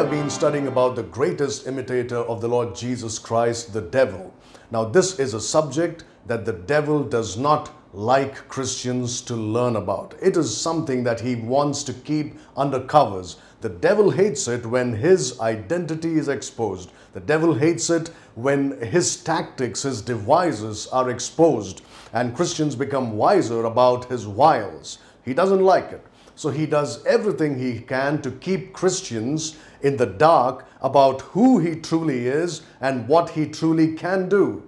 Have been studying about the greatest imitator of the Lord Jesus Christ, the devil. Now, this is a subject that the devil does not like Christians to learn about. It is something that he wants to keep under covers. The devil hates it when his identity is exposed. The devil hates it when his tactics, his devices are exposed and Christians become wiser about his wiles. He doesn't like it. So he does everything he can to keep Christians in the dark about who he truly is and what he truly can do.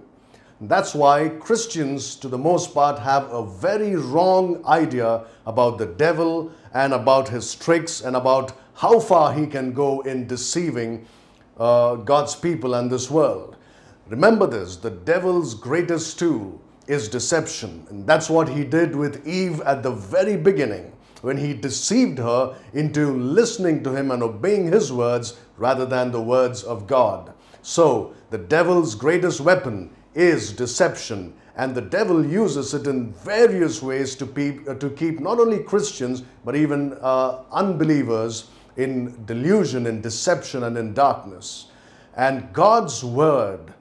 That's why Christians, to the most part, have a very wrong idea about the devil and about his tricks and about how far he can go in deceiving uh, God's people and this world. Remember this the devil's greatest tool is deception. And that's what he did with Eve at the very beginning when he deceived her into listening to him and obeying his words rather than the words of God. So, the devil's greatest weapon is deception, and the devil uses it in various ways to, uh, to keep not only Christians but even uh, unbelievers in delusion, in deception, and in darkness. And God's word,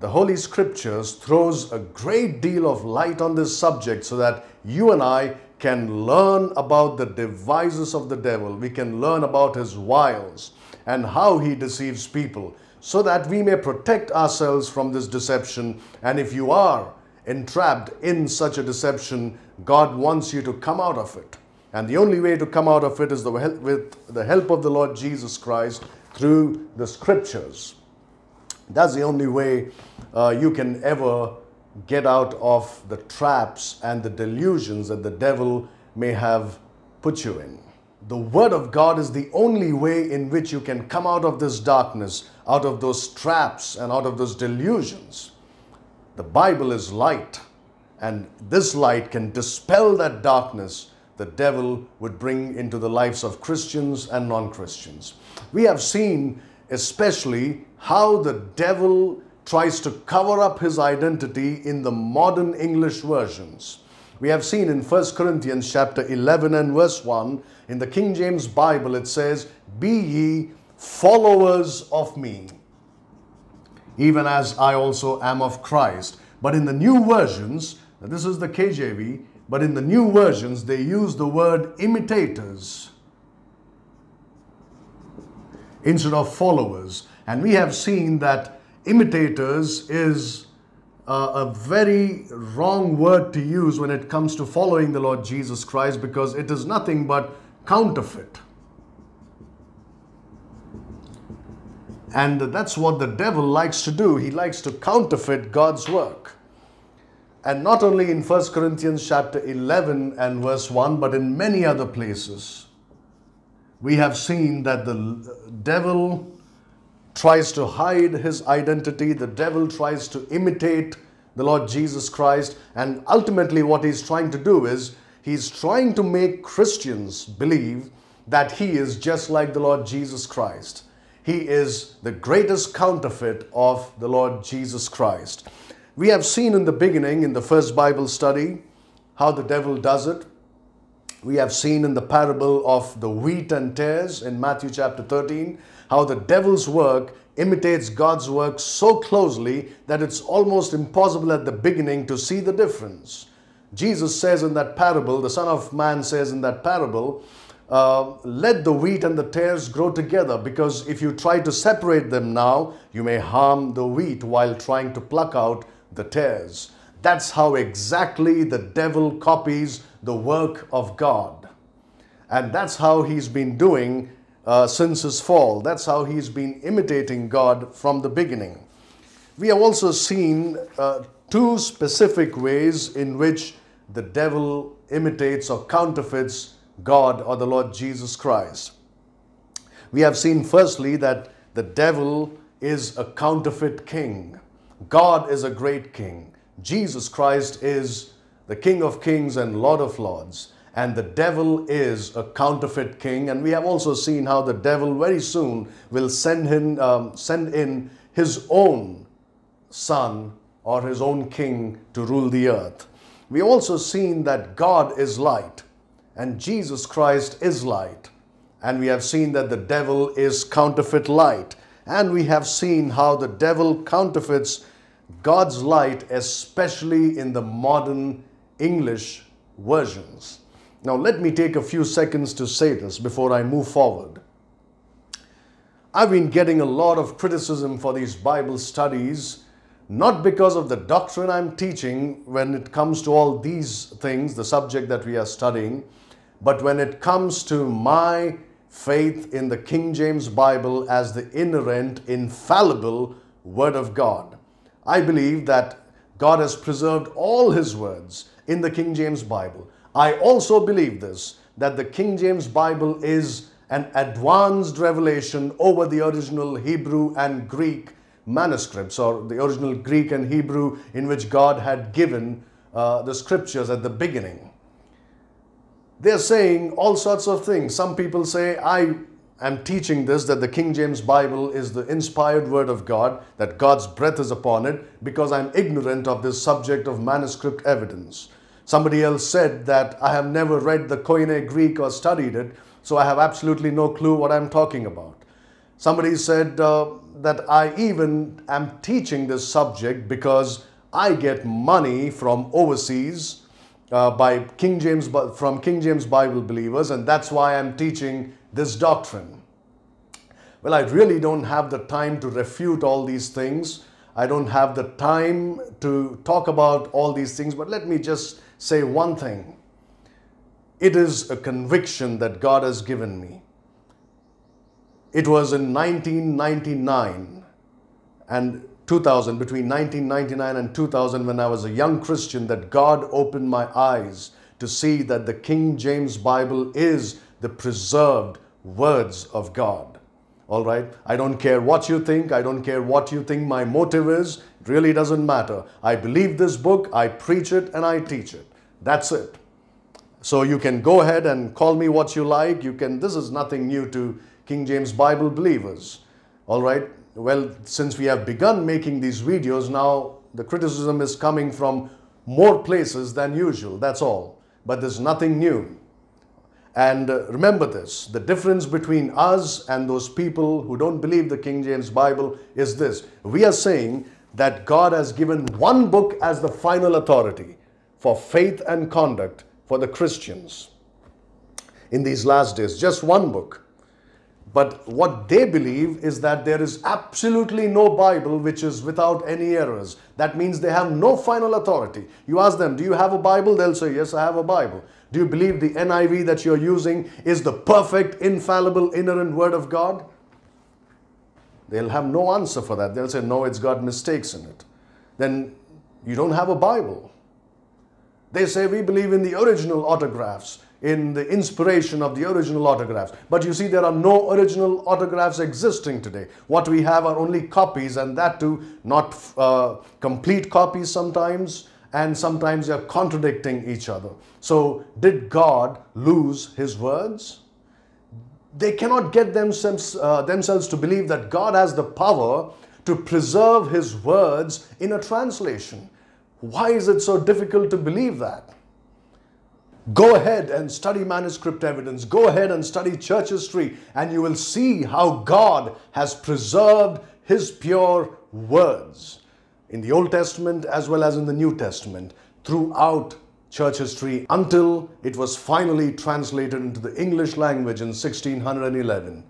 the Holy Scriptures, throws a great deal of light on this subject so that you and I can learn about the devices of the devil. We can learn about his wiles and how he deceives people so that we may protect ourselves from this deception. And if you are entrapped in such a deception, God wants you to come out of it. And the only way to come out of it is the with the help of the Lord Jesus Christ through the scriptures. That's the only way uh, you can ever get out of the traps and the delusions that the devil may have put you in. The Word of God is the only way in which you can come out of this darkness, out of those traps, and out of those delusions. The Bible is light, and this light can dispel that darkness the devil would bring into the lives of Christians and non Christians. We have seen, especially, how the devil tries to cover up his identity in the modern English versions. We have seen in 1 Corinthians chapter 11 and verse 1 in the King James Bible it says, "Be ye followers of me, even as I also am of Christ." But in the new versions, this is the KJV, but in the new versions they use the word imitators instead of followers. And we have seen that imitators is uh, a very wrong word to use when it comes to following the Lord Jesus Christ because it is nothing but counterfeit. And that's what the devil likes to do. He likes to counterfeit God's work. And not only in 1 Corinthians chapter 11 and verse 1, but in many other places, we have seen that the devil tries to hide his identity, the devil tries to imitate the Lord Jesus Christ, and ultimately, what he's trying to do is he's trying to make Christians believe that he is just like the Lord Jesus Christ. He is the greatest counterfeit of the Lord Jesus Christ. We have seen in the beginning, in the first Bible study, how the devil does it. We have seen in the parable of the wheat and tares in Matthew chapter 13 how the devil's work imitates God's work so closely that it's almost impossible at the beginning to see the difference. Jesus says in that parable, the Son of Man says in that parable, uh, let the wheat and the tares grow together because if you try to separate them now, you may harm the wheat while trying to pluck out the tares. That's how exactly the devil copies the work of God. And that's how he's been doing uh, since his fall. That's how he's been imitating God from the beginning. We have also seen uh, two specific ways in which the devil imitates or counterfeits God or the Lord Jesus Christ. We have seen firstly that the devil is a counterfeit king. God is a great king. Jesus Christ is the King of kings and Lord of lords. And the devil is a counterfeit king. And we have also seen how the devil very soon will send in, um, send in his own son or his own king to rule the earth. We have also seen that God is light and Jesus Christ is light. and we have seen that the devil is counterfeit light. And we have seen how the devil counterfeits God's light, especially in the modern English versions. Now, let me take a few seconds to say this before I move forward. I've been getting a lot of criticism for these Bible studies, not because of the doctrine I'm teaching when it comes to all these things, the subject that we are studying, but when it comes to my faith in the King James Bible as the inerrant, infallible Word of God. I believe that God has preserved all His words in the King James Bible. I also believe this that the King James Bible is an advanced revelation over the original Hebrew and Greek manuscripts, or the original Greek and Hebrew in which God had given uh, the scriptures at the beginning. They're saying all sorts of things. Some people say, I am teaching this that the King James Bible is the inspired word of God, that God's breath is upon it, because I'm ignorant of this subject of manuscript evidence. Somebody else said that I have never read the Koine Greek or studied it, so I have absolutely no clue what I'm talking about. Somebody said uh, that I even am teaching this subject because I get money from overseas uh, by King James from King James Bible believers, and that's why I'm teaching this doctrine. Well, I really don't have the time to refute all these things. I don't have the time to talk about all these things, but let me just say one thing. It is a conviction that God has given me. It was in 1999 and 2000, between 1999 and 2000, when I was a young Christian, that God opened my eyes to see that the King James Bible is the preserved words of God. All right? I don't care what you think. I don't care what you think my motive is. Really doesn't matter. I believe this book, I preach it, and I teach it. That's it. So you can go ahead and call me what you like. You can, this is nothing new to King James Bible believers. All right? well, since we have begun making these videos, now the criticism is coming from more places than usual, that's all. But there's nothing new. And uh, remember this, the difference between us and those people who don't believe the King James Bible is this. We are saying that God has given one book as the final authority for faith and conduct for the Christians in these last days. Just one book. But what they believe is that there is absolutely no Bible which is without any errors. That means they have no final authority. You ask them, Do you have a Bible? They'll say, Yes, I have a Bible. Do you believe the NIV that you're using is the perfect, infallible, inerrant Word of God? They'll have no answer for that. They'll say, No, it's got mistakes in it. Then you don't have a Bible. They say, We believe in the original autographs in the inspiration of the original autographs. But you see, there are no original autographs existing today. What we have are only copies, and that too, not uh, complete copies sometimes, and sometimes they are contradicting each other. So, did God lose his words? They cannot get themselves, uh, themselves to believe that God has the power to preserve his words in a translation. Why is it so difficult to believe that? Go ahead and study manuscript evidence. Go ahead and study church history, and you will see how God has preserved His pure words in the Old Testament as well as in the New Testament throughout church history until it was finally translated into the English language in 1611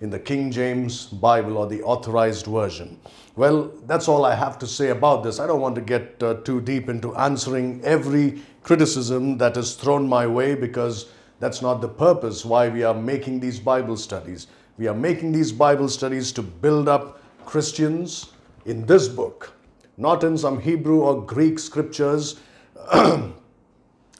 in the King James Bible or the authorized version. Well, that's all I have to say about this. I don't want to get uh, too deep into answering every criticism that is thrown my way because that's not the purpose why we are making these Bible studies. We are making these Bible studies to build up Christians in this book, not in some Hebrew or Greek scriptures,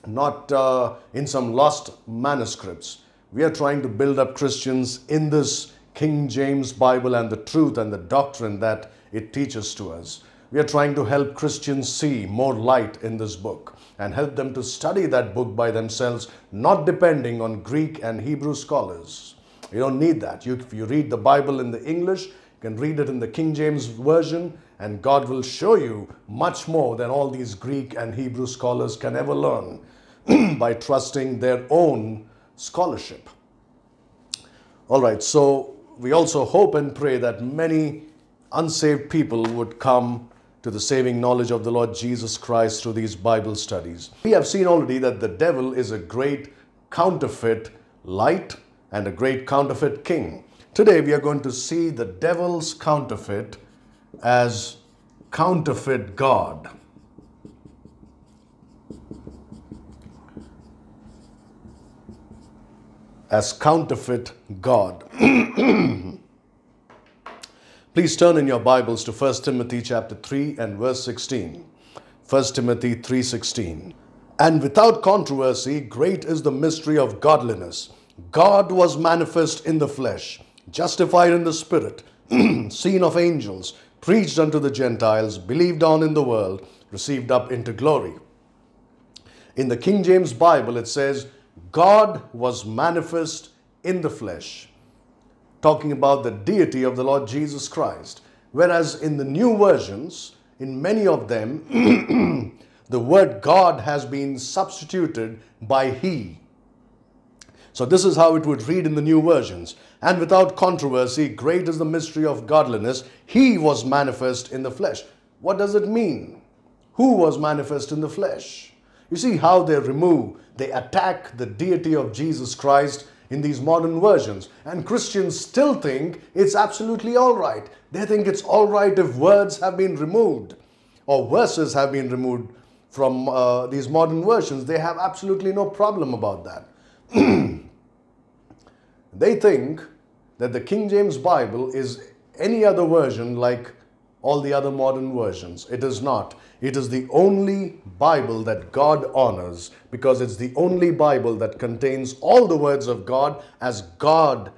not uh, in some lost manuscripts. We are trying to build up Christians in this King James Bible and the truth and the doctrine that it teaches to us. We are trying to help Christians see more light in this book and help them to study that book by themselves, not depending on Greek and Hebrew scholars. You don't need that. You, if you read the Bible in the English, you can read it in the King James Version, and God will show you much more than all these Greek and Hebrew scholars can ever learn by trusting their own scholarship. All right, so we also hope and pray that many unsaved people would come to the saving knowledge of the Lord Jesus Christ through these Bible studies. We have seen already that the devil is a great counterfeit light and a great counterfeit king. Today we are going to see the devil's counterfeit as counterfeit God. As counterfeit God. Please turn in your Bibles to 1 Timothy chapter 3 and verse 16. 1 Timothy 3:16. And without controversy, great is the mystery of godliness. God was manifest in the flesh, justified in the spirit, seen of angels, preached unto the Gentiles, believed on in the world, received up into glory. In the King James Bible, it says, God was manifest in the flesh talking about the deity of the Lord Jesus Christ. Whereas in the new versions, in many of them, the word God has been substituted by He. So this is how it would read in the new versions. And without controversy, great is the mystery of godliness. He was manifest in the flesh. What does it mean? Who was manifest in the flesh? You see how they remove, they attack the deity of Jesus Christ in these modern versions. And Christians still think it's absolutely all right. They think it's all right if words have been removed or verses have been removed from uh, these modern versions. They have absolutely no problem about that. they think that the King James Bible is any other version like all the other modern versions. It is not. It is the only Bible that God honors because it's the only Bible that contains all the words of God as God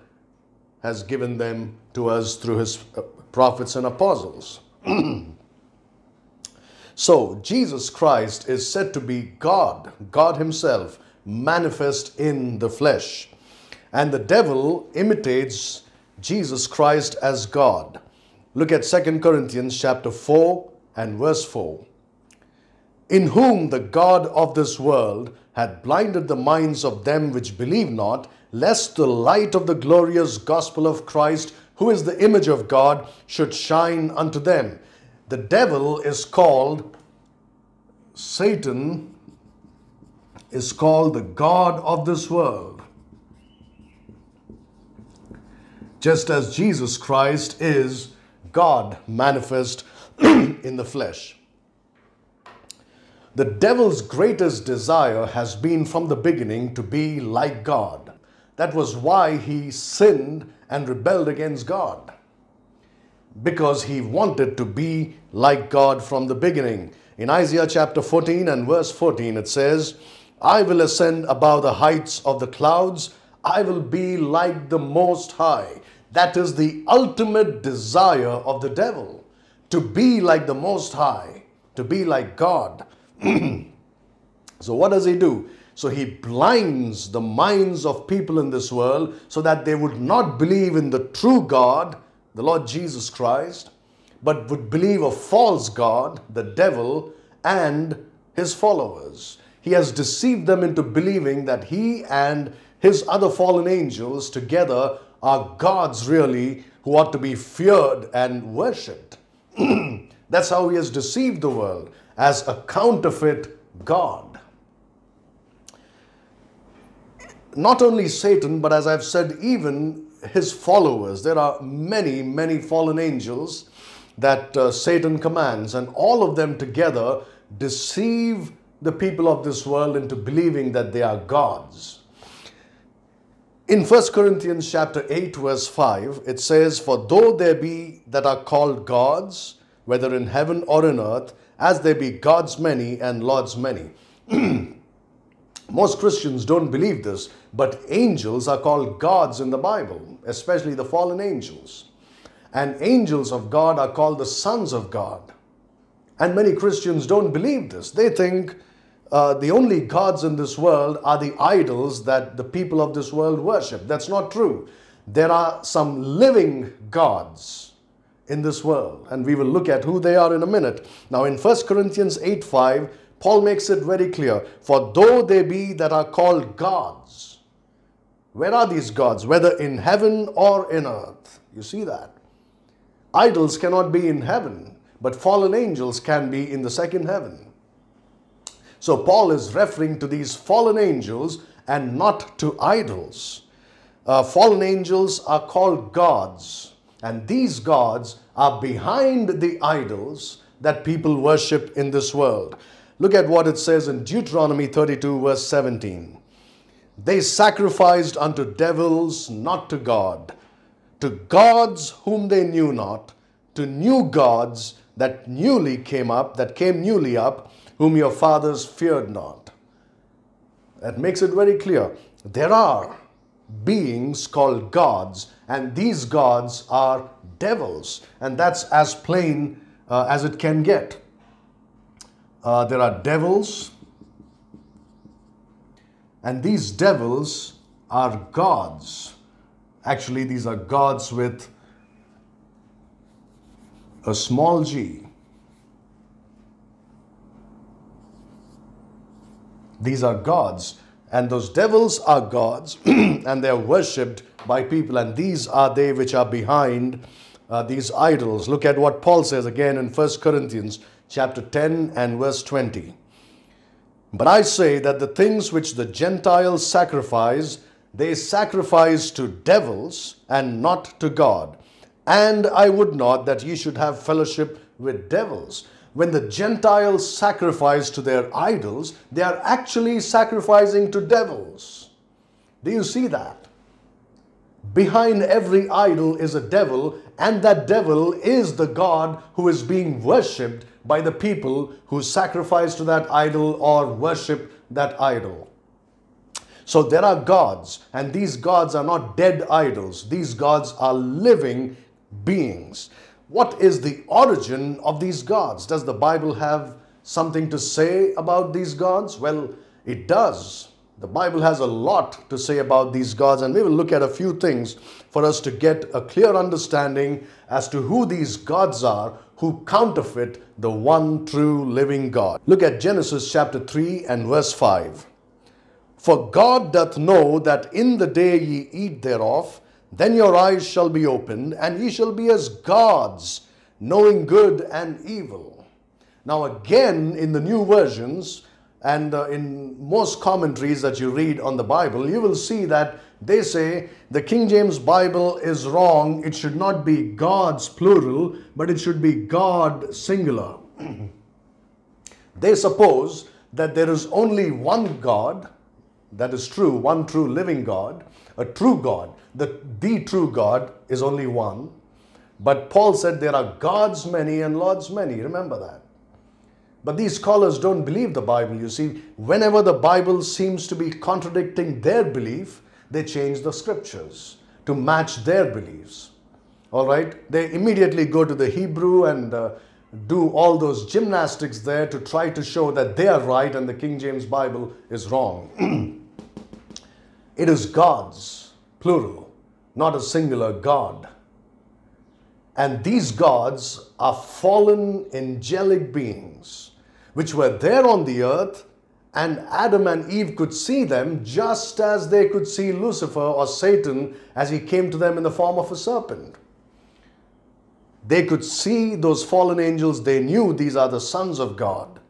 has given them to us through his uh, prophets and apostles. so, Jesus Christ is said to be God, God Himself, manifest in the flesh. And the devil imitates Jesus Christ as God. Look at 2 Corinthians chapter 4 and verse 4. In whom the God of this world had blinded the minds of them which believe not, lest the light of the glorious gospel of Christ, who is the image of God, should shine unto them. The devil is called, Satan is called the God of this world. Just as Jesus Christ is God manifest in the flesh. The devil's greatest desire has been from the beginning to be like God. That was why he sinned and rebelled against God. Because he wanted to be like God from the beginning. In Isaiah chapter 14 and verse 14, it says, I will ascend above the heights of the clouds. I will be like the Most High. That is the ultimate desire of the devil to be like the Most High, to be like God. so, what does he do? So, he blinds the minds of people in this world so that they would not believe in the true God, the Lord Jesus Christ, but would believe a false God, the devil, and his followers. He has deceived them into believing that he and his other fallen angels together are gods really who ought to be feared and worshipped. That's how he has deceived the world as a counterfeit God. Not only Satan, but as I've said, even his followers. There are many, many fallen angels that uh, Satan commands, and all of them together deceive the people of this world into believing that they are gods. In 1 Corinthians chapter 8 verse 5 it says for though there be that are called gods whether in heaven or in earth as there be gods many and lords many. Most Christians don't believe this but angels are called gods in the Bible especially the fallen angels. And angels of God are called the sons of God. And many Christians don't believe this. They think uh, the only gods in this world are the idols that the people of this world worship. That's not true. There are some living gods in this world, and we will look at who they are in a minute. Now, in 1 Corinthians 8 5, Paul makes it very clear For though they be that are called gods, Where are these gods? Whether in heaven or in earth. You see that? Idols cannot be in heaven, but fallen angels can be in the second heaven. So Paul is referring to these fallen angels and not to idols. Uh, fallen angels are called gods, and these gods are behind the idols that people worship in this world. Look at what it says in Deuteronomy 32, verse 17. They sacrificed unto devils, not to God, to gods whom they knew not, to new gods that newly came up, that came newly up, whom your fathers feared not. That makes it very clear. There are beings called gods, and these gods are devils, and that's as plain uh, as it can get. Uh, there are devils, and these devils are gods. Actually, these are gods with a small g. These are gods, and those devils are gods, and they are worshipped by people, and these are they which are behind uh, these idols. Look at what Paul says again in 1 Corinthians chapter 10 and verse 20. But I say that the things which the Gentiles sacrifice, they sacrifice to devils and not to God. And I would not that ye should have fellowship with devils. When the Gentiles sacrifice to their idols, they are actually sacrificing to devils. Do you see that? Behind every idol is a devil, and that devil is the God who is being worshipped by the people who sacrifice to that idol or worship that idol. So there are gods, and these gods are not dead idols. These gods are living beings. What is the origin of these gods? Does the Bible have something to say about these gods? Well, it does. The Bible has a lot to say about these gods, and we will look at a few things for us to get a clear understanding as to who these gods are who counterfeit the one true living God. Look at Genesis chapter 3 and verse 5. For God doth know that in the day ye eat thereof, then your eyes shall be opened, and ye shall be as gods, knowing good and evil. Now, again, in the new versions, and uh, in most commentaries that you read on the Bible, you will see that they say the King James Bible is wrong. It should not be God's plural, but it should be God singular. they suppose that there is only one God, that is true, one true living God, a true God. The, the true God is only one. But Paul said there are gods many and lords many. Remember that. But these scholars don't believe the Bible. You see, whenever the Bible seems to be contradicting their belief, they change the scriptures to match their beliefs. All right? They immediately go to the Hebrew and uh, do all those gymnastics there to try to show that they are right and the King James Bible is wrong. it is gods, plural, not a singular God. And these gods are fallen angelic beings which were there on the earth, and Adam and Eve could see them just as they could see Lucifer or Satan as he came to them in the form of a serpent. They could see those fallen angels, they knew these are the sons of God.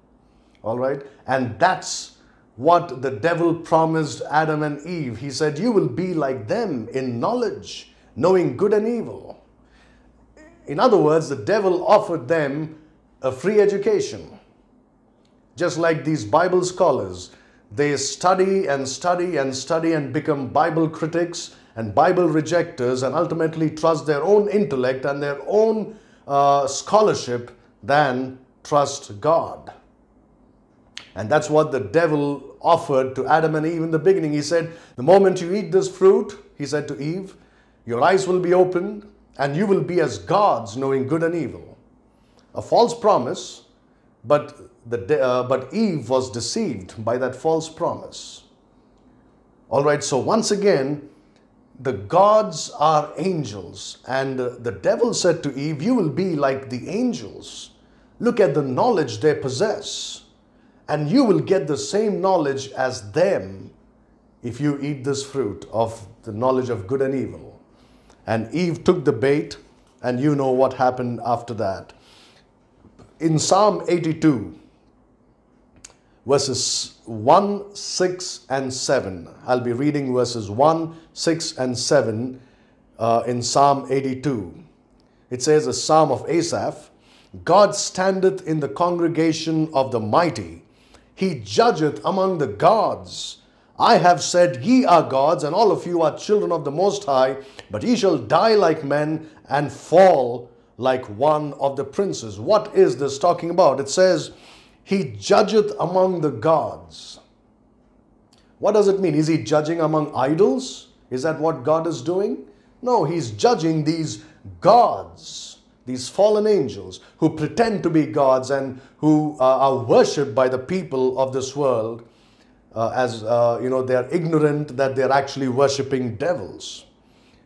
All right? And that's what the devil promised Adam and Eve. He said, You will be like them in knowledge, knowing good and evil. In other words, the devil offered them a free education just like these Bible scholars, they study and study and study and become Bible critics and Bible rejectors and ultimately trust their own intellect and their own uh, scholarship than trust God. And that's what the devil offered to Adam and Eve in the beginning. He said, The moment you eat this fruit, he said to Eve, your eyes will be opened and you will be as gods, knowing good and evil. A false promise, but the, uh, but Eve was deceived by that false promise. All right, so once again, the gods are angels, and uh, the devil said to Eve, You will be like the angels. Look at the knowledge they possess, and you will get the same knowledge as them if you eat this fruit of the knowledge of good and evil. And Eve took the bait, and you know what happened after that. In Psalm 82, verses 1, 6, and 7, I'll be reading verses 1, 6, and 7 uh, in Psalm 82. It says, a psalm of Asaph God standeth in the congregation of the mighty, he judgeth among the gods. I have said, Ye are gods, and all of you are children of the Most High, but ye shall die like men and fall like one of the princes. What is this talking about? It says, He judgeth among the gods. What does it mean? Is he judging among idols? Is that what God is doing? No, he's judging these gods, these fallen angels who pretend to be gods and who uh, are worshipped by the people of this world uh, as uh, you know they are ignorant that they are actually worshipping devils.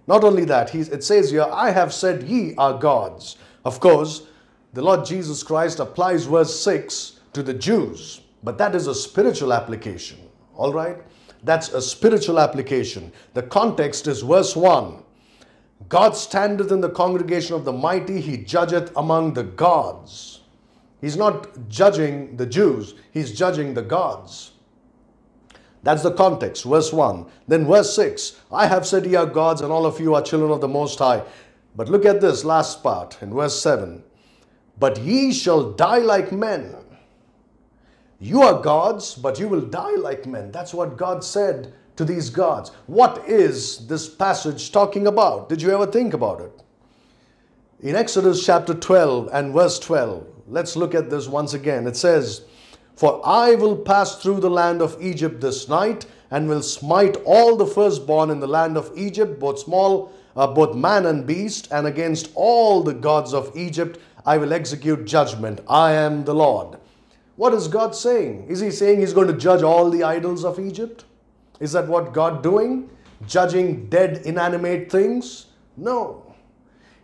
Not only that, it says here, I have said ye are gods. Of course, the Lord Jesus Christ applies verse 6 to the Jews, but that is a spiritual application. All right? That's a spiritual application. The context is verse 1. God standeth in the congregation of the mighty, he judgeth among the gods. He's not judging the Jews, he's judging the gods. That's the context, verse 1. Then verse 6 I have said ye are gods, and all of you are children of the Most High. But look at this last part in verse 7 But ye shall die like men. You are gods, but you will die like men. That's what God said to these gods. What is this passage talking about? Did you ever think about it? In Exodus chapter 12 and verse 12, let's look at this once again. It says, for I will pass through the land of Egypt this night, and will smite all the firstborn in the land of Egypt, both small, uh, both man and beast, and against all the gods of Egypt I will execute judgment. I am the Lord. What is God saying? Is he saying he's going to judge all the idols of Egypt? Is that what God doing? Judging dead inanimate things? No.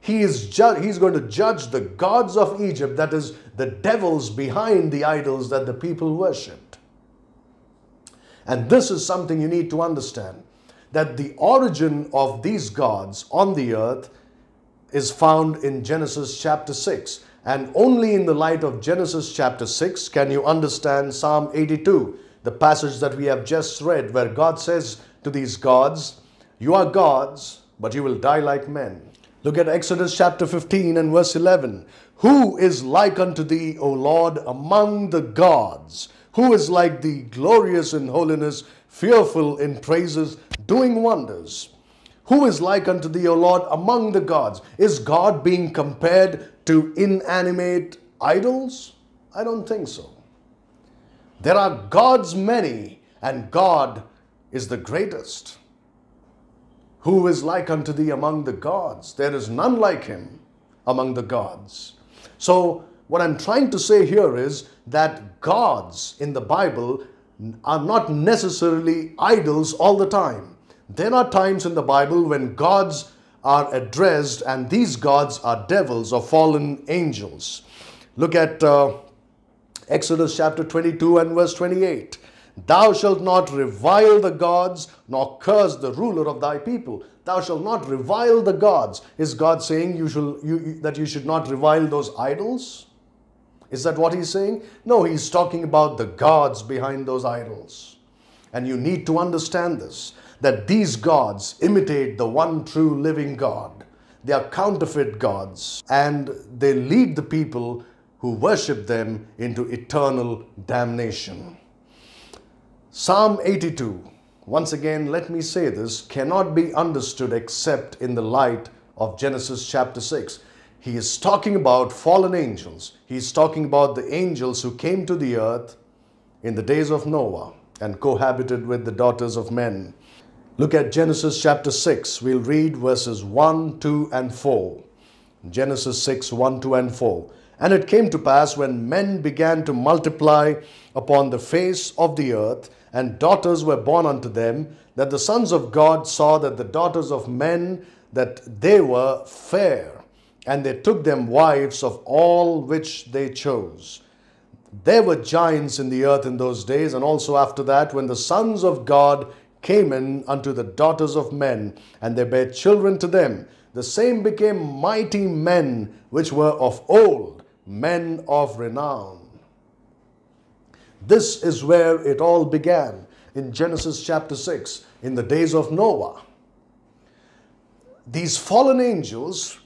He is ju- he's going to judge the gods of Egypt, that is, the devils behind the idols that the people worshipped. And this is something you need to understand that the origin of these gods on the earth is found in Genesis chapter 6. And only in the light of Genesis chapter 6 can you understand Psalm 82, the passage that we have just read, where God says to these gods, You are gods, but you will die like men. Look at Exodus chapter 15 and verse 11. Who is like unto thee, O Lord, among the gods? Who is like thee, glorious in holiness, fearful in praises, doing wonders? Who is like unto thee, O Lord, among the gods? Is God being compared to inanimate idols? I don't think so. There are gods many, and God is the greatest. Who is like unto thee among the gods? There is none like him among the gods. So, what I'm trying to say here is that gods in the Bible are not necessarily idols all the time. There are times in the Bible when gods are addressed, and these gods are devils or fallen angels. Look at uh, Exodus chapter 22 and verse 28. Thou shalt not revile the gods, nor curse the ruler of thy people. Thou shalt not revile the gods. Is God saying you shall, you, that you should not revile those idols? Is that what he's saying? No, he's talking about the gods behind those idols. And you need to understand this that these gods imitate the one true living God. They are counterfeit gods and they lead the people who worship them into eternal damnation. Psalm 82, once again, let me say this, cannot be understood except in the light of Genesis chapter 6. He is talking about fallen angels. He is talking about the angels who came to the earth in the days of Noah and cohabited with the daughters of men. Look at Genesis chapter 6. We'll read verses 1, 2, and 4. Genesis 6, 1, 2, and 4. And it came to pass when men began to multiply upon the face of the earth, and daughters were born unto them, that the sons of God saw that the daughters of men that they were fair, and they took them wives of all which they chose. There were giants in the earth in those days, and also after that, when the sons of God came in unto the daughters of men, and they bare children to them. The same became mighty men which were of old, men of renown. This is where it all began in Genesis chapter 6, in the days of Noah. These fallen angels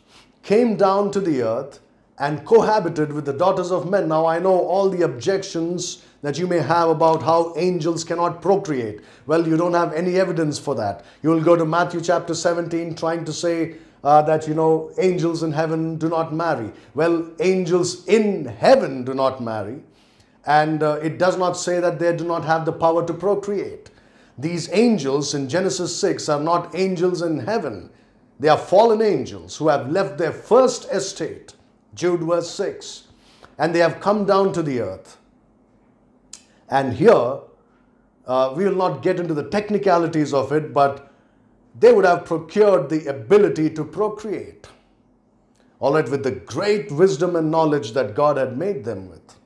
came down to the earth and cohabited with the daughters of men. Now, I know all the objections that you may have about how angels cannot procreate. Well, you don't have any evidence for that. You will go to Matthew chapter 17 trying to say uh, that, you know, angels in heaven do not marry. Well, angels in heaven do not marry. And uh, it does not say that they do not have the power to procreate. These angels in Genesis 6 are not angels in heaven. They are fallen angels who have left their first estate, Jude verse 6, and they have come down to the earth. And here, uh, we will not get into the technicalities of it, but they would have procured the ability to procreate. All right, with the great wisdom and knowledge that God had made them with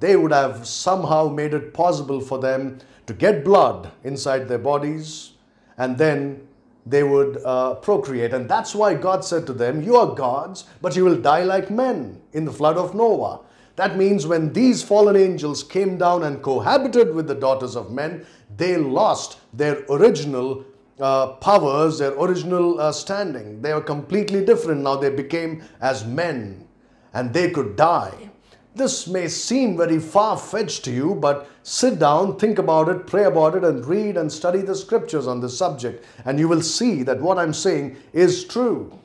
they would have somehow made it possible for them to get blood inside their bodies and then they would uh, procreate. And that's why God said to them, You are gods, but you will die like men in the flood of Noah. That means when these fallen angels came down and cohabited with the daughters of men, they lost their original uh, powers, their original uh, standing. They were completely different. Now they became as men and they could die. This may seem very far fetched to you, but sit down, think about it, pray about it, and read and study the scriptures on this subject, and you will see that what I'm saying is true.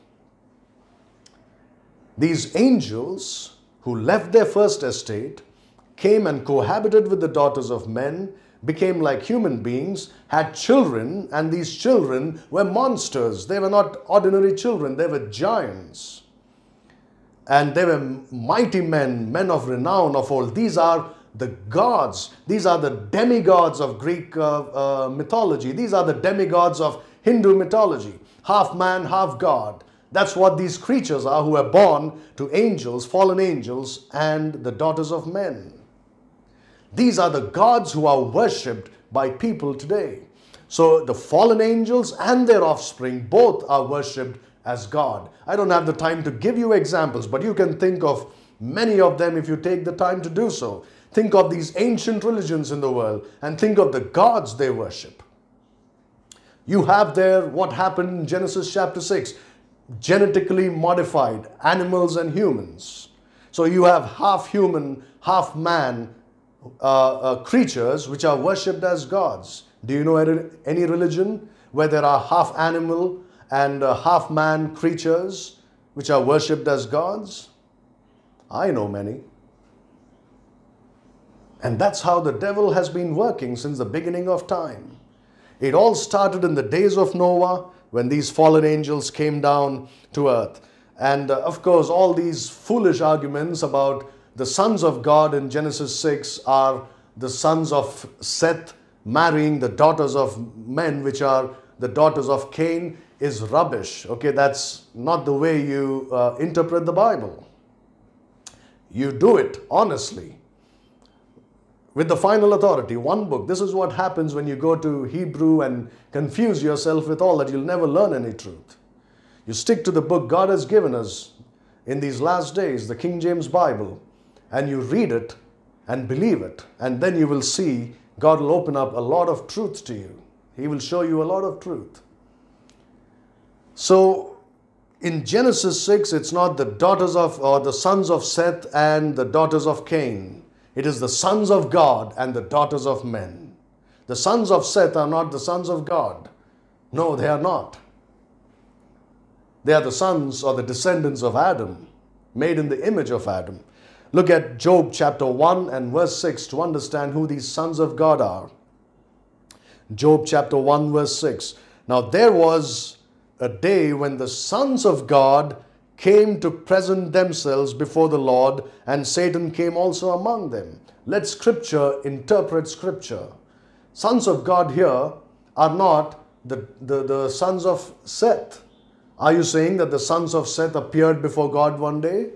These angels who left their first estate came and cohabited with the daughters of men, became like human beings, had children, and these children were monsters. They were not ordinary children, they were giants and they were mighty men, men of renown of old. These are the gods. These are the demigods of Greek uh, uh, mythology. These are the demigods of Hindu mythology. Half man, half God. That's what these creatures are who are born to angels, fallen angels, and the daughters of men. These are the gods who are worshipped by people today. So the fallen angels and their offspring both are worshipped as God. I don't have the time to give you examples, but you can think of many of them if you take the time to do so. Think of these ancient religions in the world and think of the gods they worship. You have there what happened in Genesis chapter 6 genetically modified animals and humans. So you have half human, half man uh, uh, creatures which are worshipped as gods. Do you know any religion where there are half animal, and uh, half man creatures which are worshipped as gods? I know many. And that's how the devil has been working since the beginning of time. It all started in the days of Noah when these fallen angels came down to earth. And uh, of course, all these foolish arguments about the sons of God in Genesis 6 are the sons of Seth marrying the daughters of men, which are the daughters of Cain is rubbish. Okay, that's not the way you uh, interpret the Bible. You do it honestly with the final authority, one book. This is what happens when you go to Hebrew and confuse yourself with all that. You'll never learn any truth. You stick to the book God has given us in these last days, the King James Bible, and you read it and believe it, and then you will see God will open up a lot of truth to you. He will show you a lot of truth. So in Genesis 6, it's not the daughters of or the sons of Seth and the daughters of Cain. It is the sons of God and the daughters of men. The sons of Seth are not the sons of God. No, they are not. They are the sons or the descendants of Adam, made in the image of Adam. Look at Job chapter 1 and verse 6 to understand who these sons of God are. Job chapter 1, verse 6. Now there was a day when the sons of God came to present themselves before the Lord, and Satan came also among them. Let Scripture interpret Scripture. Sons of God here are not the, the, the sons of Seth. Are you saying that the sons of Seth appeared before God one day?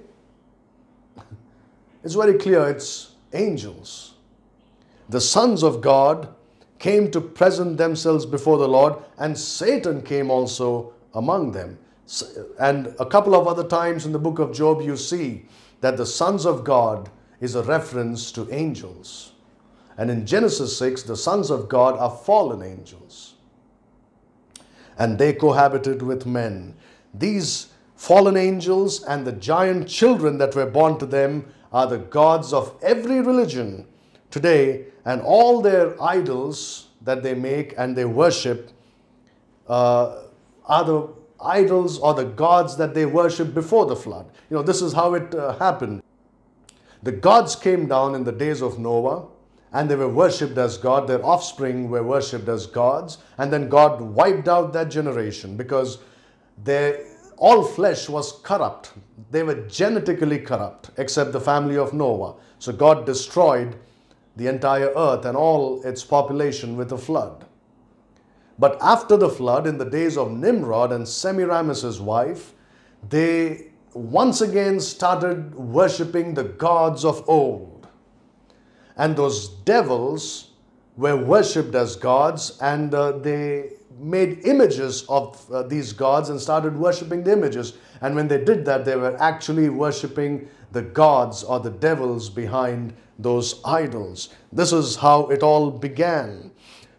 It's very clear it's angels. The sons of God came to present themselves before the Lord, and Satan came also among them. And a couple of other times in the book of Job, you see that the sons of God is a reference to angels. And in Genesis 6, the sons of God are fallen angels. And they cohabited with men. These fallen angels and the giant children that were born to them are the gods of every religion today, and all their idols that they make and they worship uh, are the idols or the gods that they worship before the flood. You know, this is how it uh, happened. The gods came down in the days of Noah and they were worshipped as God. Their offspring were worshipped as gods. And then God wiped out that generation because they, all flesh was corrupt. They were genetically corrupt, except the family of Noah. So God destroyed the entire earth and all its population with a flood. But after the flood, in the days of Nimrod and Semiramis' wife, they once again started worshipping the gods of old. And those devils were worshipped as gods, and uh, they made images of uh, these gods and started worshipping the images. And when they did that, they were actually worshipping the gods or the devils behind those idols. This is how it all began.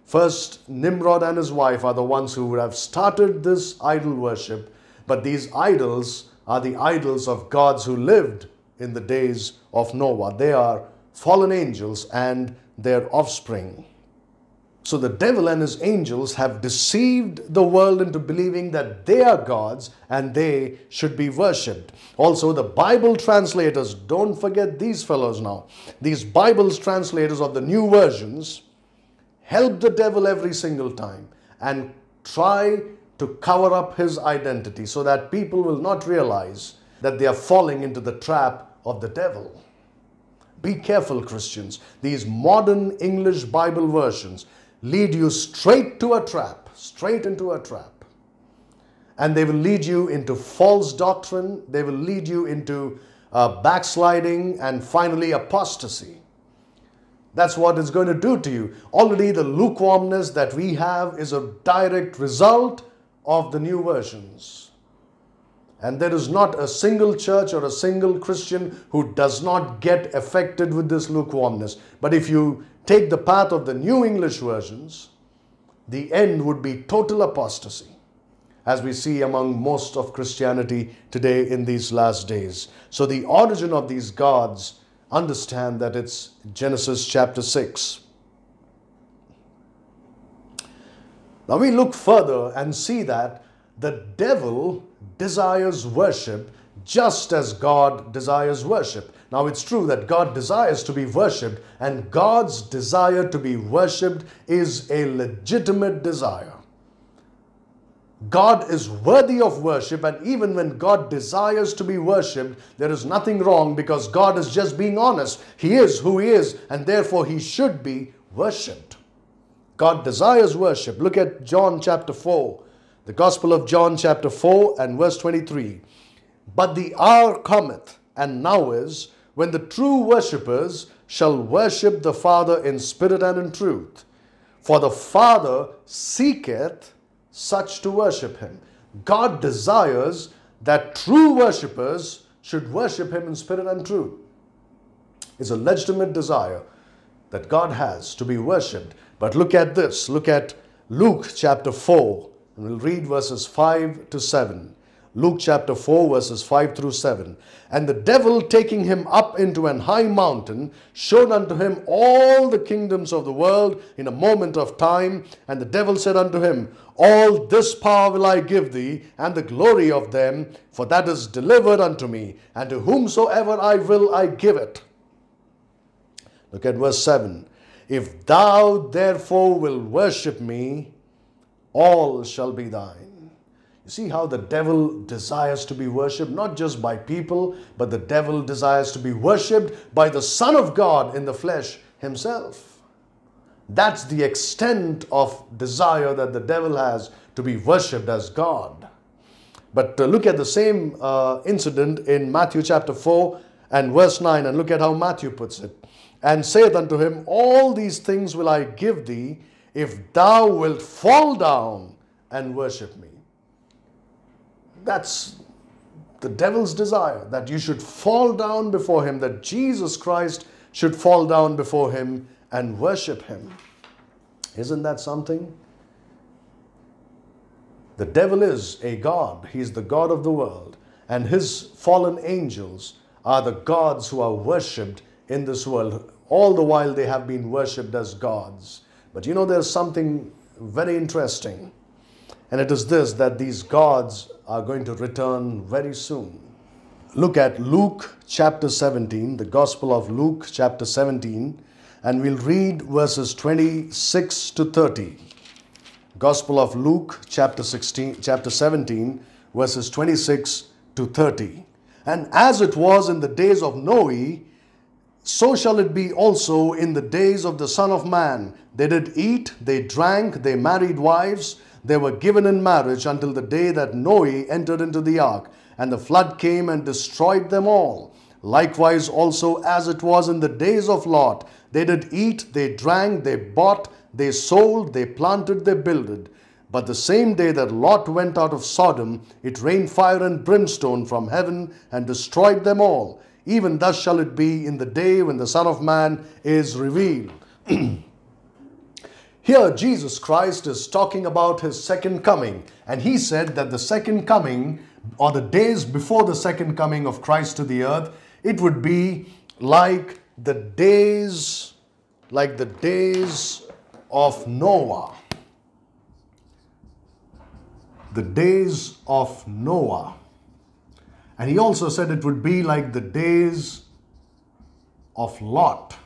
First, Nimrod and his wife are the ones who would have started this idol worship, but these idols are the idols of gods who lived in the days of Noah. They are fallen angels and their offspring. So the devil and his angels have deceived the world into believing that they are gods and they should be worshipped. Also, the Bible translators, don't forget these fellows now. These Bibles translators of the new versions help the devil every single time and try to cover up his identity so that people will not realize that they are falling into the trap of the devil. Be careful, Christians. These modern English Bible versions lead you straight to a trap, straight into a trap. And they will lead you into false doctrine, they will lead you into uh, backsliding, and finally apostasy. That's what it's going to do to you. Already, the lukewarmness that we have is a direct result of the new versions. And there is not a single church or a single Christian who does not get affected with this lukewarmness. But if you take the path of the New English versions, the end would be total apostasy, as we see among most of Christianity today in these last days. So, the origin of these gods, understand that it's Genesis chapter 6. Now, we look further and see that the devil desires worship just as God desires worship. Now, it's true that God desires to be worshipped, and God's desire to be worshipped is a legitimate desire. God is worthy of worship, and even when God desires to be worshipped, there is nothing wrong because God is just being honest. He is who He is, and therefore He should be worshipped. God desires worship. Look at John chapter 4, the Gospel of John chapter 4 and verse 23. But the hour cometh, and now is, when the true worshippers shall worship the Father in spirit and in truth. For the Father seeketh such to worship Him. God desires that true worshippers should worship Him in spirit and truth. It's a legitimate desire that God has to be worshipped. But look at this. Look at Luke chapter 4, and we'll read verses 5 to 7. Luke chapter 4, verses 5 through 7. And the devil, taking him up into an high mountain, showed unto him all the kingdoms of the world in a moment of time. And the devil said unto him, All this power will I give thee, and the glory of them, for that is delivered unto me, and to whomsoever I will I give it. Look at verse 7. If thou therefore will worship me, all shall be thine. You see how the devil desires to be worshipped, not just by people, but the devil desires to be worshipped by the Son of God in the flesh himself. That's the extent of desire that the devil has to be worshipped as God. But uh, look at the same uh, incident in Matthew chapter 4 and verse 9, and look at how Matthew puts it. And saith unto him, All these things will I give thee if thou wilt fall down and worship me. That's the devil's desire that you should fall down before him, that Jesus Christ should fall down before him and worship him. Isn't that something? The devil is a God, he's the God of the world, and his fallen angels are the gods who are worshipped in this world. All the while they have been worshipped as gods. But you know, there's something very interesting, and it is this that these gods are going to return very soon. Look at Luke chapter 17, the Gospel of Luke chapter 17, and we'll read verses 26 to 30. Gospel of Luke chapter 16 chapter 17 verses 26 to 30. And as it was in the days of Noe, so shall it be also in the days of the Son of Man. They did eat, they drank, they married wives, they were given in marriage until the day that Noe entered into the ark, and the flood came and destroyed them all. Likewise, also as it was in the days of Lot, they did eat, they drank, they bought, they sold, they planted, they builded. But the same day that Lot went out of Sodom, it rained fire and brimstone from heaven and destroyed them all. Even thus shall it be in the day when the Son of Man is revealed. Here, Jesus Christ is talking about his second coming, and he said that the second coming, or the days before the second coming of Christ to the earth, it would be like the days, like the days of Noah the days of Noah. And he also said it would be like the days of Lot.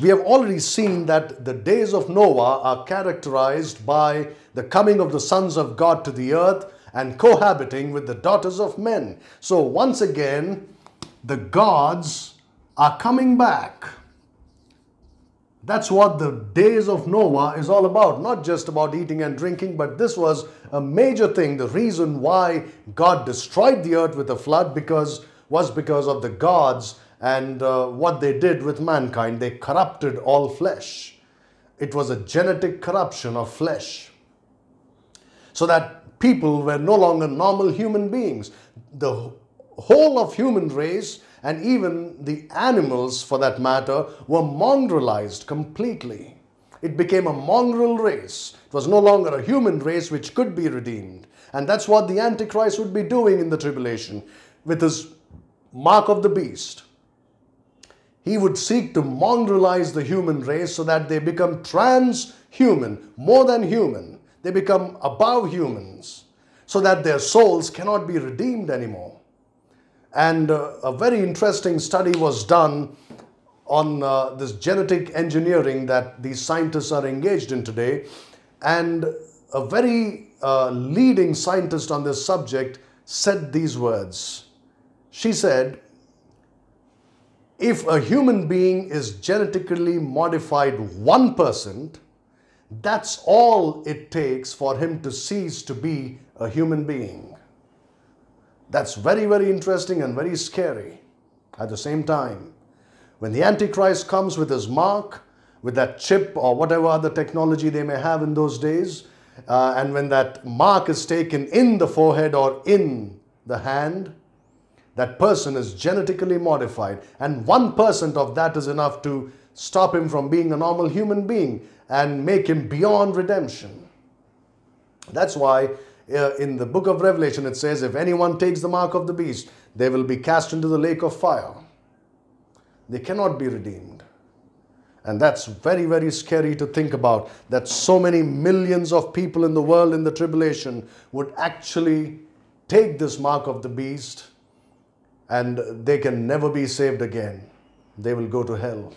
We have already seen that the days of Noah are characterized by the coming of the sons of God to the earth and cohabiting with the daughters of men. So, once again, the gods are coming back. That's what the days of Noah is all about. Not just about eating and drinking, but this was a major thing. The reason why God destroyed the earth with a flood because was because of the gods and uh, what they did with mankind. They corrupted all flesh. It was a genetic corruption of flesh. So that people were no longer normal human beings. The whole of human race and even the animals for that matter were mongrelized completely. It became a mongrel race. It was no longer a human race which could be redeemed. And that's what the Antichrist would be doing in the tribulation with his mark of the beast. He would seek to mongrelize the human race so that they become transhuman, more than human. They become above humans, so that their souls cannot be redeemed anymore. And uh, a very interesting study was done on uh, this genetic engineering that these scientists are engaged in today. And a very uh, leading scientist on this subject said these words. She said, if a human being is genetically modified 1%, that's all it takes for him to cease to be a human being. That's very, very interesting and very scary at the same time. When the Antichrist comes with his mark, with that chip or whatever other technology they may have in those days, uh, and when that mark is taken in the forehead or in the hand, that person is genetically modified. And 1% of that is enough to stop him from being a normal human being and make him beyond redemption. That's why uh, in the book of Revelation, it says, If anyone takes the mark of the beast, they will be cast into the lake of fire. They cannot be redeemed. And that's very, very scary to think about that so many millions of people in the world in the tribulation would actually take this mark of the beast and they can never be saved again. They will go to hell.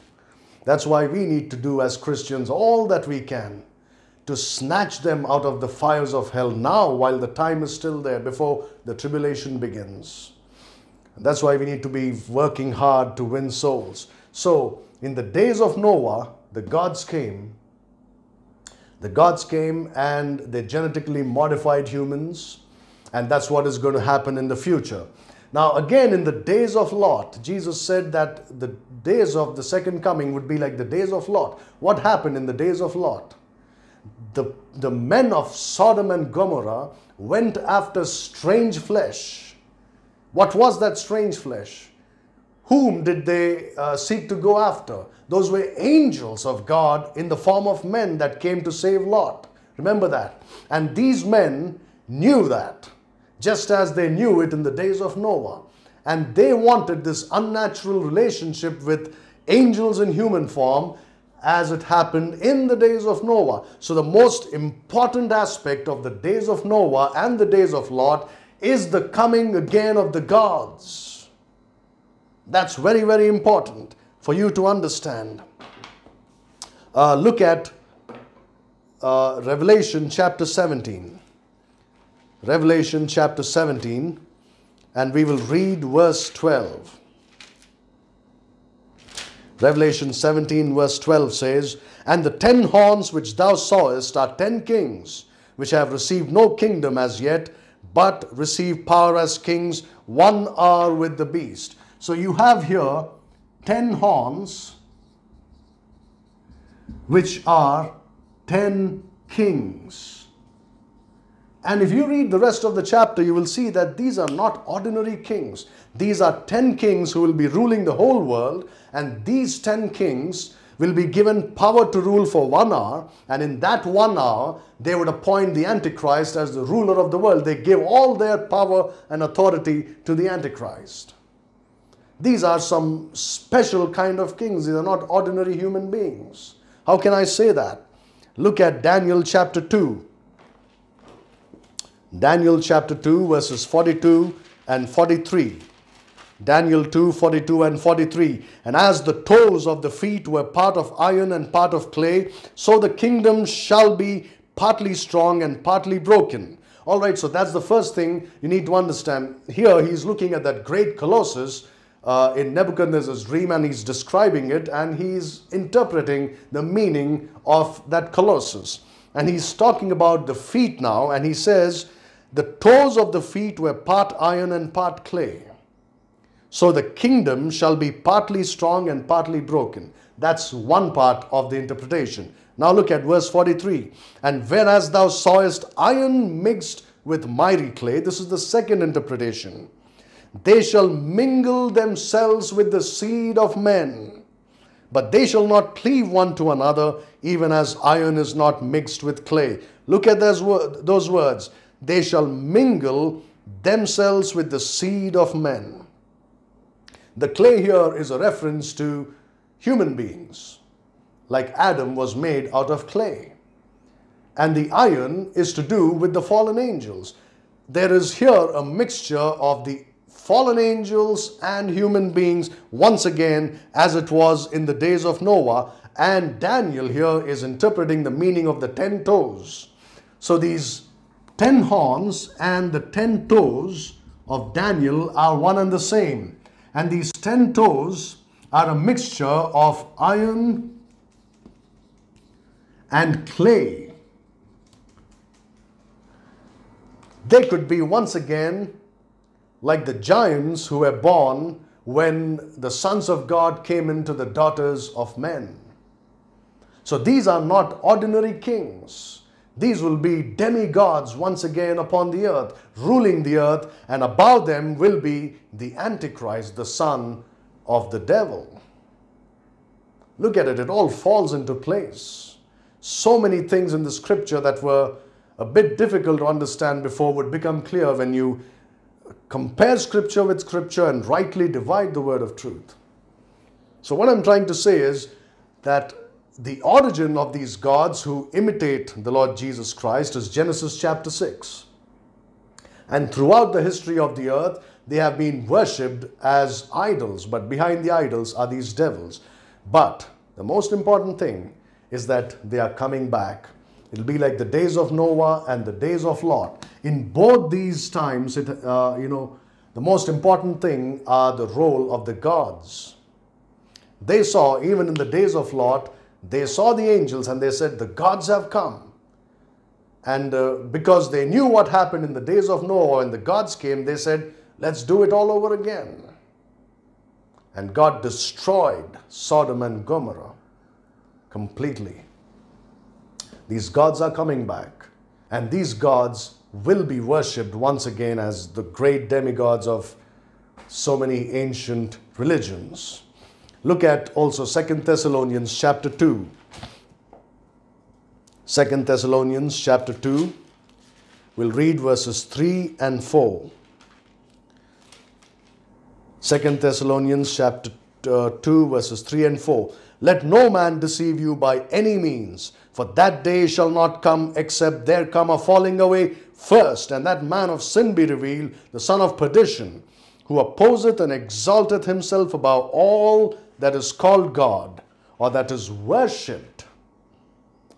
That's why we need to do as Christians all that we can to snatch them out of the fires of hell now while the time is still there before the tribulation begins. That's why we need to be working hard to win souls. So, in the days of Noah, the gods came. The gods came and they genetically modified humans, and that's what is going to happen in the future. Now, again, in the days of Lot, Jesus said that the days of the second coming would be like the days of Lot. What happened in the days of Lot? The, the men of Sodom and Gomorrah went after strange flesh. What was that strange flesh? Whom did they uh, seek to go after? Those were angels of God in the form of men that came to save Lot. Remember that. And these men knew that just as they knew it in the days of Noah. And they wanted this unnatural relationship with angels in human form as it happened in the days of Noah. So, the most important aspect of the days of Noah and the days of Lot is the coming again of the gods. That's very, very important for you to understand. Uh, look at uh, Revelation chapter 17. Revelation chapter 17, and we will read verse 12. Revelation 17, verse 12 says, And the ten horns which thou sawest are ten kings, which have received no kingdom as yet, but receive power as kings, one hour with the beast. So you have here ten horns, which are ten kings. And if you read the rest of the chapter, you will see that these are not ordinary kings. These are 10 kings who will be ruling the whole world, and these 10 kings will be given power to rule for one hour, and in that one hour, they would appoint the Antichrist as the ruler of the world. They give all their power and authority to the Antichrist. These are some special kind of kings. These are not ordinary human beings. How can I say that? Look at Daniel chapter 2 Daniel chapter 2, verses 42 and 43. Daniel 2, 42 and 43. And as the toes of the feet were part of iron and part of clay, so the kingdom shall be partly strong and partly broken. All right, so that's the first thing you need to understand. Here he's looking at that great colossus uh, in Nebuchadnezzar's dream and he's describing it and he's interpreting the meaning of that colossus. And he's talking about the feet now and he says, the toes of the feet were part iron and part clay. So the kingdom shall be partly strong and partly broken. That's one part of the interpretation. Now look at verse 43. And whereas thou sawest iron mixed with miry clay, this is the second interpretation. They shall mingle themselves with the seed of men, but they shall not cleave one to another, even as iron is not mixed with clay. Look at those, those words they shall mingle themselves with the seed of men. The clay here is a reference to human beings, like Adam was made out of clay. And the iron is to do with the fallen angels. There is here a mixture of the fallen angels and human beings once again as it was in the days of Noah. And Daniel here is interpreting the meaning of the ten toes. So these ten horns and the ten toes of Daniel are one and the same. And these ten toes are a mixture of iron and clay. They could be once again like the giants who were born when the sons of God came into the daughters of men. So these are not ordinary kings. These will be demigods once again upon the earth, ruling the earth, and above them will be the Antichrist, the son of the devil. Look at it, it all falls into place. So many things in the scripture that were a bit difficult to understand before would become clear when you compare scripture with scripture and rightly divide the word of truth. So, what I'm trying to say is that the origin of these gods who imitate the Lord Jesus Christ is Genesis chapter 6. And throughout the history of the earth, they have been worshipped as idols, but behind the idols are these devils. But the most important thing is that they are coming back. It'll be like the days of Noah and the days of Lot. In both these times, it, uh, you know, the most important thing are the role of the gods. They saw, even in the days of Lot, they saw the angels and they said, The gods have come. And uh, because they knew what happened in the days of Noah when the gods came, they said, Let's do it all over again. And God destroyed Sodom and Gomorrah completely. These gods are coming back, and these gods will be worshipped once again as the great demigods of so many ancient religions. Look at also Second Thessalonians chapter 2. Second Thessalonians chapter 2. We'll read verses 3 and 4. Second Thessalonians chapter uh, 2 verses 3 and 4. Let no man deceive you by any means, for that day shall not come except there come a falling away first, and that man of sin be revealed, the son of perdition, who opposeth and exalteth himself above all that is called God, or that is worshipped,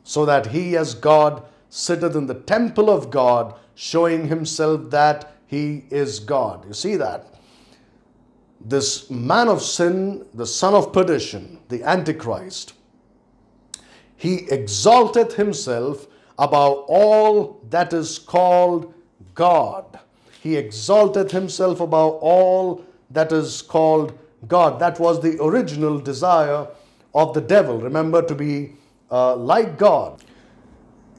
so that he as God sitteth in the temple of God, showing himself that he is God. You see that? This man of sin, the son of perdition, the Antichrist, he exalteth himself above all that is called God. He exalteth himself above all that is called God. That was the original desire of the devil. Remember, to be uh, like God.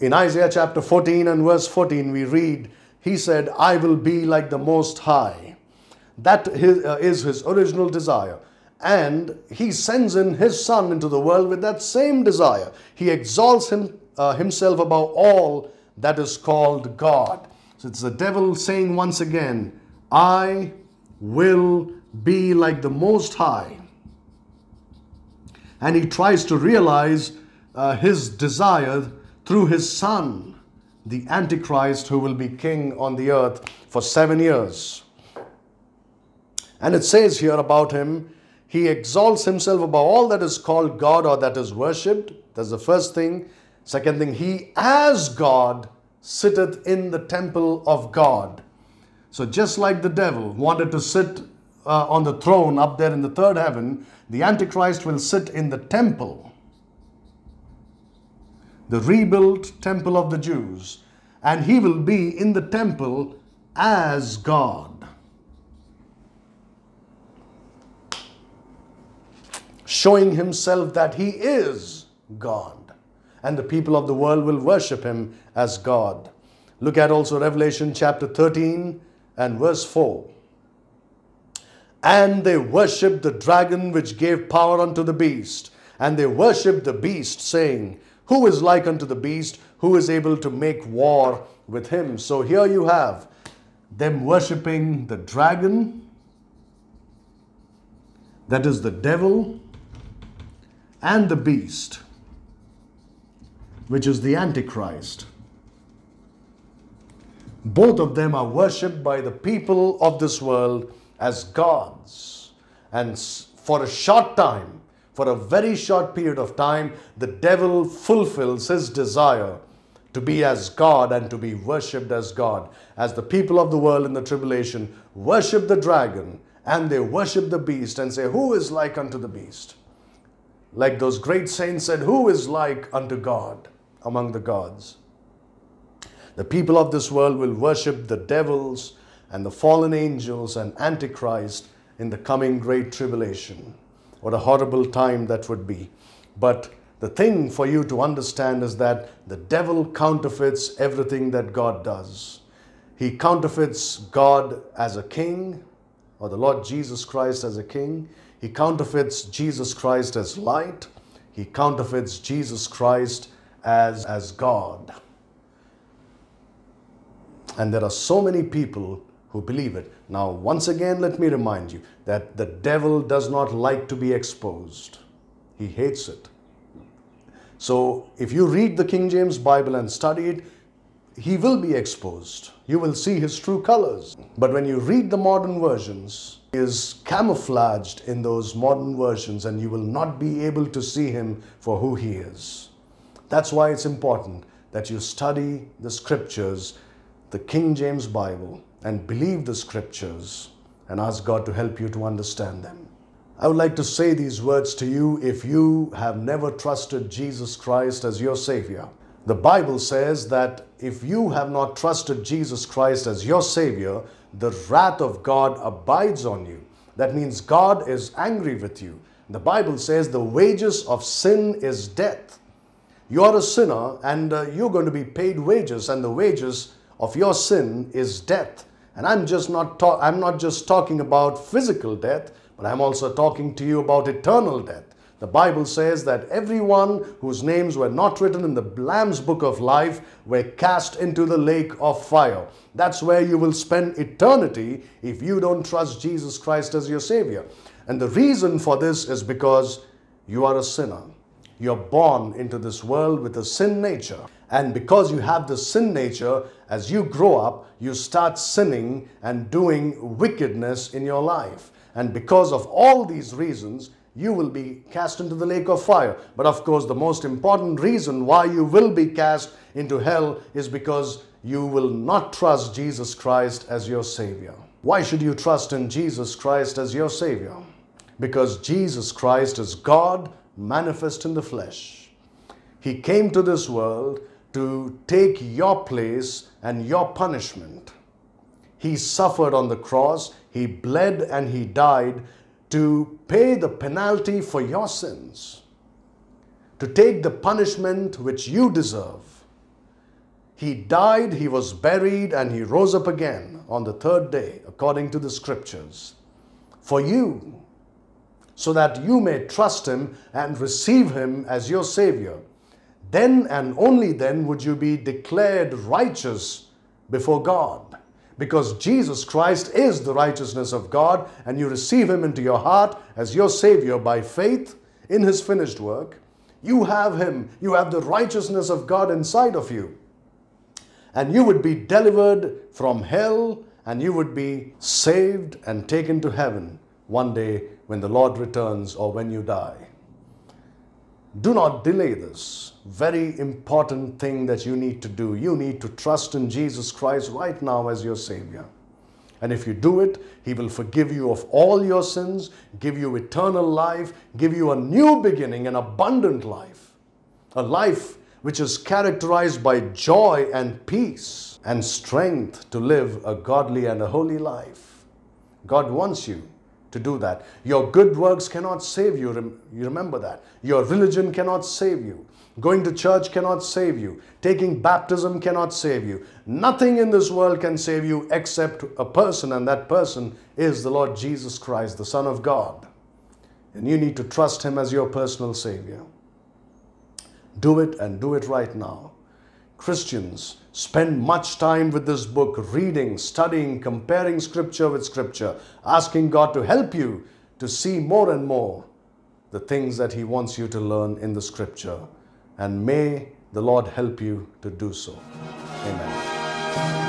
In Isaiah chapter 14 and verse 14, we read, He said, I will be like the Most High. That is uh, is his original desire. And he sends in his son into the world with that same desire. He exalts him, uh, himself above all that is called God. So it's the devil saying once again, I will be like the Most High. And he tries to realize uh, his desire through his son, the Antichrist, who will be king on the earth for seven years. And it says here about him, he exalts himself above all that is called God or that is worshipped. That's the first thing. Second thing, he as God sitteth in the temple of God. So just like the devil wanted to sit uh, on the throne up there in the third heaven, the Antichrist will sit in the temple, the rebuilt temple of the Jews, and he will be in the temple as God. Showing himself that he is God, and the people of the world will worship him as God. Look at also Revelation chapter 13 and verse 4. And they worshipped the dragon which gave power unto the beast. And they worshipped the beast, saying, Who is like unto the beast? Who is able to make war with him? So here you have them worshipping the dragon, that is the devil, and the beast, which is the Antichrist. Both of them are worshipped by the people of this world as gods. And for a short time, for a very short period of time, the devil fulfills his desire to be as God and to be worshipped as God. As the people of the world in the tribulation worship the dragon and they worship the beast and say, Who is like unto the beast? Like those great saints said, Who is like unto God among the gods? The people of this world will worship the devils and the fallen angels and Antichrist in the coming great tribulation. What a horrible time that would be. But the thing for you to understand is that the devil counterfeits everything that God does. He counterfeits God as a king, or the Lord Jesus Christ as a king. He counterfeits Jesus Christ as light. He counterfeits Jesus Christ as, as God. And there are so many people who believe it. Now, once again, let me remind you that the devil does not like to be exposed, he hates it. So, if you read the King James Bible and study it, he will be exposed. You will see his true colors. But when you read the modern versions, he is camouflaged in those modern versions and you will not be able to see him for who he is. That's why it's important that you study the scriptures, the King James Bible, and believe the scriptures and ask God to help you to understand them. I would like to say these words to you if you have never trusted Jesus Christ as your Savior. The Bible says that if you have not trusted Jesus Christ as your Savior, the wrath of God abides on you. That means God is angry with you. The Bible says the wages of sin is death. You are a sinner and uh, you're going to be paid wages, and the wages of your sin is death. And I'm just not I'm not just talking about physical death, but I'm also talking to you about eternal death. The Bible says that everyone whose names were not written in the Lamb's book of life were cast into the lake of fire. That's where you will spend eternity if you don't trust Jesus Christ as your Savior. And the reason for this is because you are a sinner. You're born into this world with a sin nature. And because you have the sin nature, as you grow up, you start sinning and doing wickedness in your life. And because of all these reasons, you will be cast into the lake of fire. But of course, the most important reason why you will be cast into hell is because you will not trust Jesus Christ as your Savior. Why should you trust in Jesus Christ as your Savior? Because Jesus Christ is God manifest in the flesh. He came to this world to take your place and your punishment. He suffered on the cross, He bled and He died to pay the penalty for your sins, to take the punishment which you deserve. He died, he was buried, and he rose up again on the third day, according to the scriptures, for you, so that you may trust him and receive him as your Savior. Then and only then would you be declared righteous before God because Jesus Christ is the righteousness of God and you receive Him into your heart as your Savior by faith in His finished work, you have Him, you have the righteousness of God inside of you. And you would be delivered from hell and you would be saved and taken to heaven one day when the Lord returns or when you die. Do not delay this very important thing that you need to do. You need to trust in Jesus Christ right now as your Savior. And if you do it, He will forgive you of all your sins, give you eternal life, give you a new beginning, an abundant life. A life which is characterized by joy and peace and strength to live a godly and a holy life. God wants you to do that. Your good works cannot save you. You remember that. Your religion cannot save you. Going to church cannot save you. Taking baptism cannot save you. Nothing in this world can save you except a person, and that person is the Lord Jesus Christ, the Son of God. And you need to trust Him as your personal Savior. Do it and do it right now. Christians spend much time with this book, reading, studying, comparing scripture with scripture, asking God to help you to see more and more the things that He wants you to learn in the scripture. And may the Lord help you to do so. Amen.